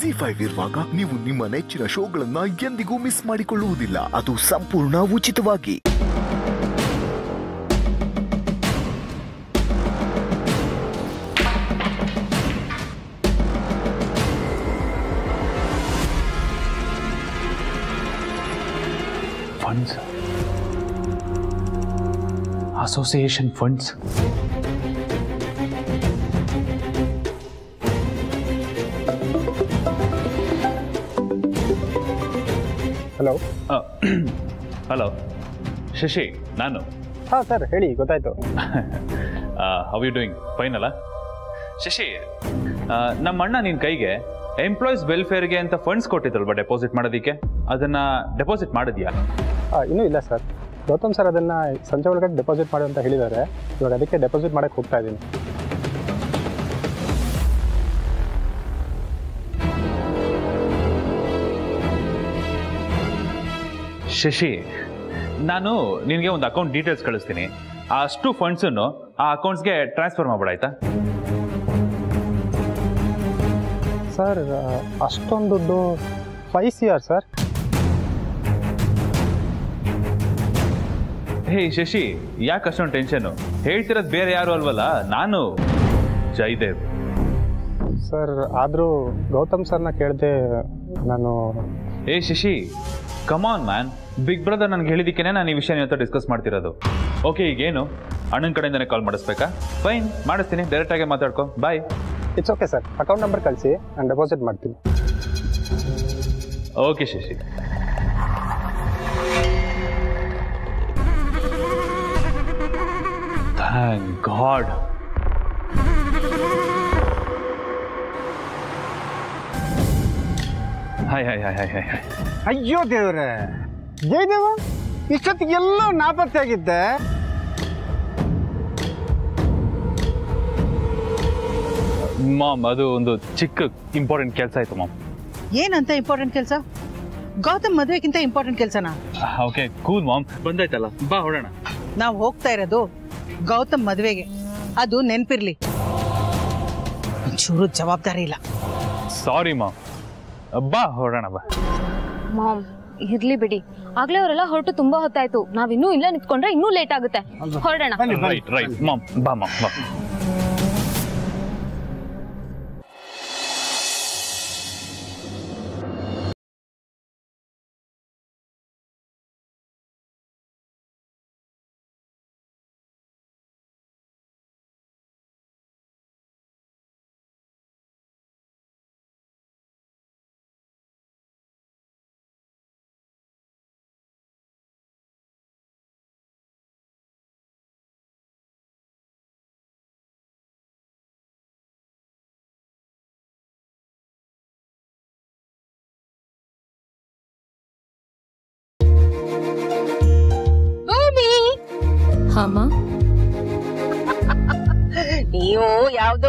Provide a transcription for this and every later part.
G five ಇರುವಾಗ ನೀವು ನಿಮ್ಮ ನೆಚ್ಚಿನ ಶೋಗಳನ್ನ ಎಂದಿಗೂ ಮಿಸ್ ಮಾಡಿಕೊಳ್ಳುವುದಿಲ್ಲ. ಅದು ಸಂಪೂರ್ಣ ಉಚಿತವಾಗಿ. Association funds hello hello Shashi ನಾನು. ಹಾಂ ಸರ್ ಹೇಳಿ ಗೊತ್ತಾಯ್ತು. ಹೌ ಯು ಡೂಯಿಂಗ್ ಫೈನ್ ಅಲ್ಲ? ಶಶಿ ನಮ್ಮ ಅಣ್ಣ ನಿನ್ನ ಕೈಗೆ ಎಂಪ್ಲಾಯೀಸ್ ವೆಲ್ಫೇರ್ಗೆ ಅಂತ ಫಂಡ್ಸ್ ಕೊಟ್ಟಿದ್ರಲ್ವಾ ಡೆಪಾಸಿಟ್ ಮಾಡೋದಕ್ಕೆ? ಅದನ್ನ ಡೆಪಾಸಿಟ್ ಮಾಡಿದ್ಯಾ? ಇನ್ನೂ ಇಲ್ಲ ಸರ್. ಗೌತಮ್ ಸರ್ ಅದನ್ನು ಸಂಜೆ ಒಳಗಡೆ ಡೆಪಾಸಿಟ್ ಮಾಡಿ ಅಂತ ಹೇಳಿದ್ದಾರೆ. ಇವಾಗ ಅದಕ್ಕೆ ಡೆಪಾಸಿಟ್ ಮಾಡೋಕ್ಕೆ ಹೋಗ್ತಾ ಇದ್ದೀನಿ. ಶಶಿ ನಾನು ನಿನಗೆ ಒಂದು ಅಕೌಂಟ್ ಡೀಟೇಲ್ಸ್ ಕಳಿಸ್ತೀನಿ. ಆ ಅಷ್ಟು ಫಂಡ್ಸನ್ನು ಆ ಅಕೌಂಟ್ಸ್ಗೆ ಟ್ರಾನ್ಸ್ಫರ್ ಮಾಡ್ಬಿಡಾಯ್ತಾ ಸರ್ ಅಷ್ಟೊಂದು ದುಡ್ಡು ಫೈವ್ ಸಿ ಆರ್ ಸರ್ ಹೇ ಶಶಿ ಯಾಕೆ ಅಷ್ಟೊಂದು ಟೆನ್ಷನು ಹೇಳ್ತಿರೋದು ಬೇರೆ ಯಾರು ಅಲ್ವಲ್ಲ ನಾನು ಜಯದೇವ್. ಸರ್ ಆದರೂ ಗೌತಮ್ ಸರ್ನ ಕೇಳಿದೆ ನಾನು ಏ Shashi ಕಮಾನ್ ಮ್ಯಾನ್ ಬಿಗ್ ಬ್ರದರ್ ನನಗೆ ಹೇಳಿದಕ್ಕೇನೆ ನಾನು ಈ ವಿಷಯ ನಿನ್ನ ಹತ್ರ ಡಿಸ್ಕಸ್ ಮಾಡ್ತಿರೋದು ಓಕೆ ಈಗೇನು ಅಣ್ಣನ ಕಡೆಯಿಂದನೇ ಕಾಲ್ ಮಾಡಿಸ್ಬೇಕಾ ಫೈನ್ ಮಾಡಿಸ್ತೀನಿ ಡೈರೆಕ್ಟಾಗೆ ಮಾತಾಡ್ಕೊ ಬಾಯ್ it's okay sir account number ಕಳಿಸಿ ನಾನು ಡೆಪಾಸಿಟ್ ಮಾಡ್ತೀನಿ okay Shashi thank god hi hi hi hi hi hi ಅಯ್ಯೋ ದೇವ್ರೆ ಜಯದೇವ ಇಷ್ಟೊತ್ತಿಗೆ ಎಲ್ಲೋ ನಾಪತ್ತೆ ಆಗಿದ್ದೆ. ಮಾಮ್ ಅದು ಒಂದು ಚಿಕ್ಕ ಇಂಪಾರ್ಟೆಂಟ್ ಕೆಲಸ ಆಯ್ತು ಮಾಮ್ ಏನಂತ ಇಂಪಾರ್ಟೆಂಟ್ ಕೆಲಸ? ಗೌತಮ್ ಮದುವೆಗಿಂತ ಇಂಪಾರ್ಟೆಂಟ್ ಕೆಲಸನಾ? ಓಕೆ ಕೂಲ್ ಮಾಮ್ ಬಂದಾಯ್ತಲ್ಲ ಬಾ ಹೊಡೋಣ ನಾವು ಹೋಗ್ತಾ ಇರೋದು ಗೌತಮ್ ಮದುವೆಗೆ. ಅದು ನೆನಪಿರ್ಲಿ. ಚೂರು ಜವಾಬ್ದಾರಿ ಇಲ್ಲ. ಸಾರಿ ಮಾಮ್ ಬಾ ಹೊರಡೋಣ ಬಾ. ಮಾಮ್ ಇರ್ಲಿ ಬಿಡಿ. ಆಗ್ಲೇ ಅವರೆಲ್ಲ ಹೊರಟು ತುಂಬಾ ಹೊತ್ತಾಯ್ತು. ನಾವಿನ್ನೂ ಇಲ್ಲ ನಿಂತ್ಕೊಂಡ್ರೆ ಇನ್ನೂ ಲೇಟ್ ಆಗುತ್ತೆ. ಹೊರಡೋಣ. ಬನ್ನಿ ಬನ್ನಿ. ರೈಟ್ ರೈಟ್ ಮಾಮ್ ಬಾ ಮಾಮ್ ಬಾ. ಹಾಮ ನೀವು ಯಾವ್ದೋ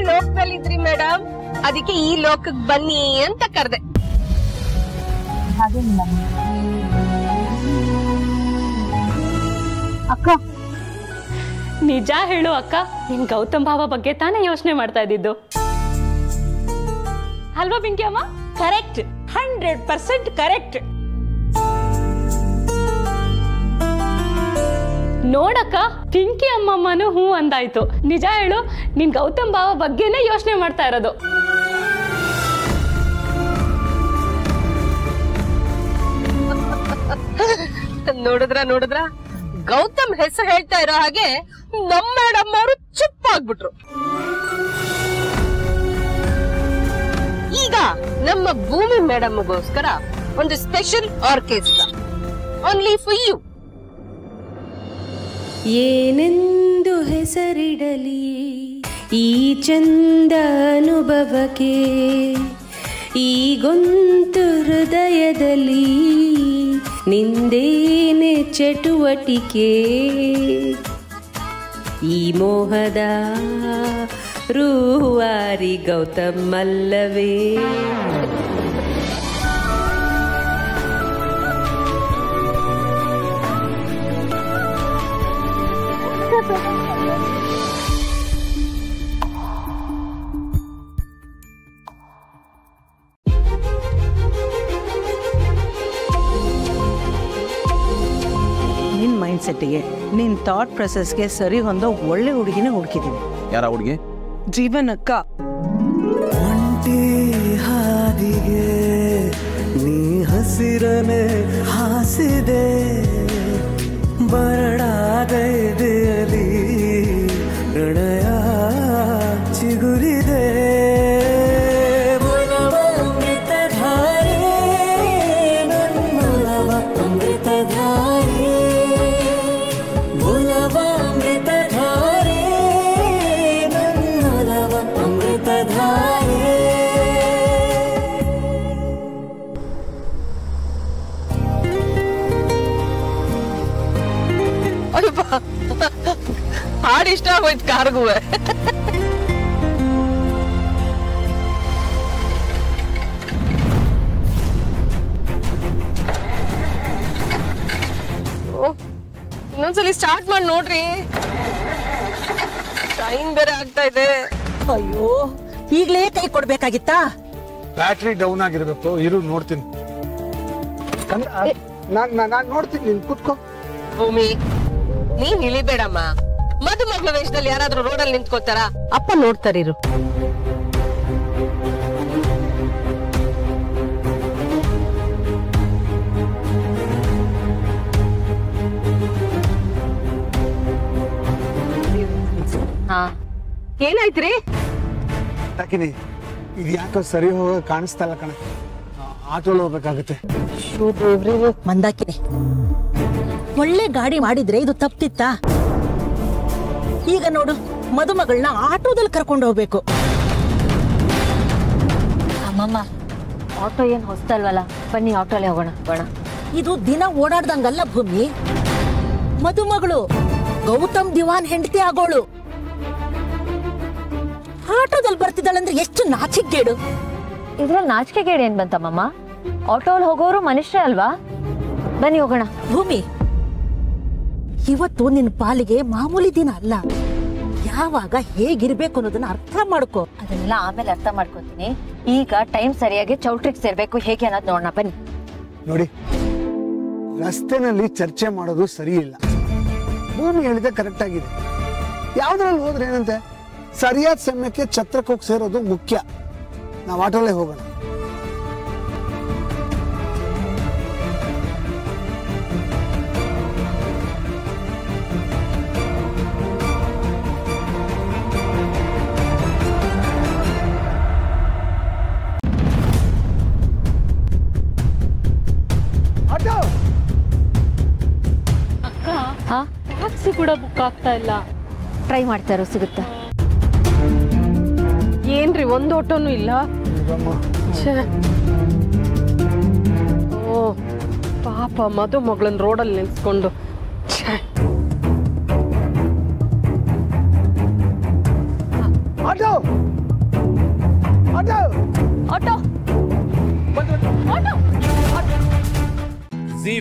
ಲೋಕದಲ್ಲಿದ್ರಿ ಮೇಡಮ್ ಅದಕ್ಕೆ ಈ ಲೋಕಕ್ಕೆ ಬನ್ನಿ ಅಂತ ಕರೆದೆ. ಅಕ್ಕ. ನಿಜ ಹೇಳು ಅಕ್ಕ. ನಿನ್ ಗೌತಮ್ ಭಾವ ಬಗ್ಗೆ ತಾನೇ ಯೋಚನೆ ಮಾಡ್ತಾ ಇದ್ದಿದ್ದು? ಅಲ್ವಾ ಬಿಂಕಿ ಅಮ್ಮ? ಕರೆಕ್ಟ್ ಹಂಡ್ರೆಡ್ ಪರ್ಸೆಂಟ್ ಕರೆಕ್ಟ್ ನೋಡಕ್ಕ ಪಿಂಕಿ ಅಮ್ಮಮ್ಮನೂ ಹೂ ಅಂದಾಯ್ತು. ನಿಜ ಹೇಳು, ನಿನ್ ಗೌತಮ್ ಬಾವ ಬಗ್ಗೆನೇ ಯೋಚನೆ ಮಾಡ್ತಾ ಇರೋದು. ನೋಡಿದ್ರ ನೋಡಿದ್ರ? ಗೌತಮ್ ಹೆಸರು ಹೇಳ್ತಾ ಇರೋ ಹಾಗೆ ನಮ್ಮ ಮೇಡಮ್ ಅವರು ಚುಪ್ಪಾಗ್ಬಿಟ್ರು ಈಗ ನಮ್ಮ ಭೂಮಿ ಮೇಡಮ್ಗೋಸ್ಕರ ಒಂದು special orchestra only for you ಏನೆಂದು ಹೆಸರಿಡಲಿ ಈ ಚಂದ ಅನುಭವಕ್ಕೆ? ಈ ಗೊಂತು ಹೃದಯದಲ್ಲಿ ನಿಂದೇನೆ ಚಟುವಟಿಕೆ? ಈ ಮೋಹದ ರೂವಾರಿ ಗೌತಮಲ್ಲವೇ? ನಿನ್ ಮೈಂಡ್ ಸೆಟ್ಗೆ ನಿನ್ ಥಾಟ್ ಪ್ರೊಸೆಸ್ಗೆ ಸರಿ ಹೊಂದ ಒಳ್ಳೆ ಹುಡುಗಿನ ಹುಡುಕಿದೀನಿ. ಯಾರ ಹುಡುಗಿ? ಜೀವನಕ್ಕ. ಹಾದಿಗೆ ನೀ ಹಸಿರನೆ ಹಾಸಿದೆ. ಬರಡ ಬರಡಾಗೈದೆಯಲಿ ಪ್ರಣಯ ಕಾರ್ಗೂ ಇನ್ನೊಂದ್ಸಲಿ ಸ್ಟಾರ್ಟ್ ಮಾಡಿ ನೋಡ್ರಿ. ಟೈಮ್ ಬೇರೆ ಆಗ್ತಾ ಇದೆ. ಅಯ್ಯೋ ಈಗ್ಲೇ ಕೈ ಕೊಡ್ಬೇಕಾಗಿತ್ತಾ? ಬ್ಯಾಟ್ರಿ ಡೌನ್ ಆಗಿರ್ಬೇಕು ಇರು ನೋಡ್ತೀನಿ. ನಾನ್ ನಾನ್ ನೋಡ್ತೀನಿ ನೀನ್ ಕುತ್ಕೋ. ಭೂಮಿ ನೀನ್ ಇಳಿಬೇಡಮ್ಮ. ಮದುಮಗಳ ವೇಷದಲ್ಲಿ ಯಾರಾದ್ರೂ ರೋಡಲ್ಲಿ ನಿಂತ್ಕೋತಾರ ಅಪ್ಪ ನೋಡ್ತಾರಿರು ಹಾ. ಏನಾಯ್ತ್ರಿ? ಯಾಕಿನಿ ಇದು ಯಾಕೋ ಸರಿ ಹೋಗ ಕಾಣಿಸ್ತಾ ಇಲ್ಲ ಕಣ. ಆಟೋಲ್ ಹೋಗ್ಬೇಕಾಗುತ್ತೆ. ಮಂದಾಕಿನಿ ಒಳ್ಳೆ ಗಾಡಿ ಮಾಡಿದ್ರೆ ಇದು ತಪ್ತಿತ್ತಾ? ಈಗ ನೋಡು ಮದುಮಗಳನ್ನ ಆಟೋದಲ್ಲಿ ಕರ್ಕೊಂಡು ಹೋಗ್ಬೇಕು. ಅಮ್ಮಮ್ಮ ಆಟೋ ಏನ್ ಹೊಸ್ತಲ್ವಲ್ಲ ಬನ್ನಿ ಆಟೋಲೆ ಹೋಗೋಣ ಹೋಗೋಣ ಇದು ದಿನ ಓಡಾಡ್ದಂಗಲ್ಲ ಭೂಮಿ? ಮದುಮಗಳು ಗೌತಮ್ ದಿವಾನ್ ಹೆಂಡತಿ ಆಗೋಳು. ಆಟೋದಲ್ಲಿ ಬರ್ತಿದ್ದಾಳಂದ್ರೆ ಎಷ್ಟು ನಾಚಿಕೆಗೇಡು. ಇದ್ರಲ್ಲಿ ನಾಚಿಕೆಗೇಡು ಏನ್ ಬಂತಮ್ಮಮ್ಮ? ಆಟೋಲ್ ಹೋಗೋರು ಮನುಷ್ಯ ಅಲ್ವಾ? ಬನ್ನಿ ಹೋಗೋಣ. ಭೂಮಿ ಇವತ್ತು ನಿನ್ನ ಪಾಲಿಗೆ ಮಾಮೂಲಿ ದಿನ ಅಲ್ಲ. ಯಾವಾಗ ಹೇಗಿರ್ಬೇಕು ಅನ್ನೋದನ್ನ ಅರ್ಥ ಮಾಡ್ಕೋ. ಅದನ್ನೆಲ್ಲ ಆಮೇಲೆ ಅರ್ಥ ಮಾಡ್ಕೊತೀನಿ. ಈಗ ಟೈಮ್ ಸರಿಯಾಗಿ ಚೌಟ್ರಿಕ್ ಸೇರ್ಬೇಕು ಹೇಗೆ ಅನ್ನೋದು ನೋಡೋಣ ಬನ್ನಿ. ನೋಡಿ ರಸ್ತೆನಲ್ಲಿ ಚರ್ಚೆ ಮಾಡೋದು ಸರಿ ಇಲ್ಲ ಭೂಮಿ ಹೇಳಿದೆ ಕರೆಕ್ಟ್ ಆಗಿದೆ. ಯಾವ್ದ್ರಲ್ಲಿ ಹೋದ್ರೆ ಏನಂತೆ? ಸರಿಯಾದ ಸಮಯಕ್ಕೆ ಛತ್ರಕ್ಕೆ ಹೋಗಿ ಸೇರೋದು ಮುಖ್ಯ. ನಾವು ಆಟೋಲ್ಲೇ ಹೋಗೋಣ. ಟ್ಯಾಕ್ಸಿ ಕೂಡ ಬುಕ್ ಆಗ್ತಾ ಇಲ್ಲ. ಟ್ರೈ ಮಾಡ್ತಾರೋ ಸಿಗುತ್ತಾ. ಏನ್ರಿ ಒಂದು ಆಟೋನು ಇಲ್ಲ? ಛೇ. ಓ ಪಾಪ ಮಧು ಮಗಳನ್ ರೋಡಲ್ಲಿ ನಿಲ್ಸ್ಕೊಂಡು